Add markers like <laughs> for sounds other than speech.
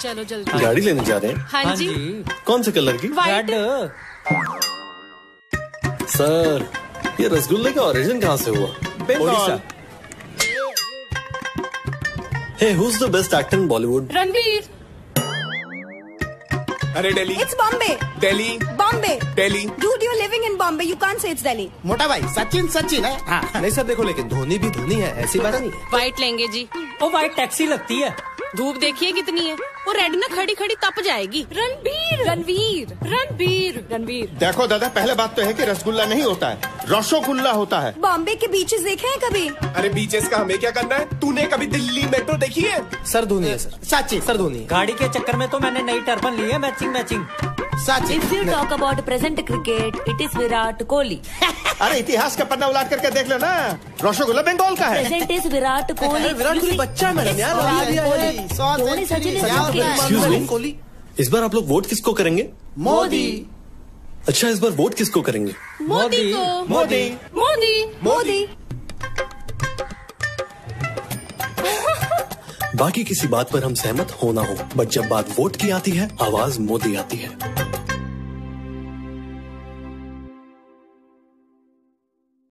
चलो जल्दी। गाड़ी लेने जा रहे हैं। हाँ जी। कौन से कलर की? वाइट सर ये रसगुल्ले का ओरिजिन कहाँ से हुआ? Bengal hey who's the best actor in Bollywood Ranveer. अरे Delhi. It's Bombay Delhi. Bombay Delhi. Dude, you're living in Bombay you can't say it's Delhi. मोटा भाई सचिन सचिन है। हाँ नहीं सर देखो लेकिन धोनी भी धोनी है ऐसी बात नहीं है। वाइट लेंगे जी। वो वाइट टैक्सी लगती है। धूप देखिए कितनी है। वो रेड ना खड़ी खड़ी तप जाएगी। रणबीर। रणवीर रणबीर। रणवीर देखो दादा पहले बात तो है कि रसगुल्ला नहीं होता है। रसोगुल्ला होता है। बॉम्बे के बीचेस देखे हैं कभी? अरे बीचेस का हमें क्या करना है? तूने कभी दिल्ली मेट्रो देखी है? सर धोनी है सर। सचिन सर धोनी। गाड़ी के चक्कर में तो मैंने नई टर्बन ली है matching matching If you talk about present cricket, it is Virat Kohli. <laughs> अरे इतिहास का पन्ना उलाट करके देख लो ना रसोगुल्ला बंगाल का है। Is Virat <laughs> Kohli. अरे विराट कोहली बच्चा है मैडम यार। Virat Kohli. इस बार आप लोग वोट किसको करेंगे? मोदी। अच्छा इस बार वोट किसको करेंगे? मोदी मोदी। मोदी। मोदी। बाकी किसी बात पर हम सहमत होना हो बट जब बात वोट की आती है आवाज़ मोदी आती है।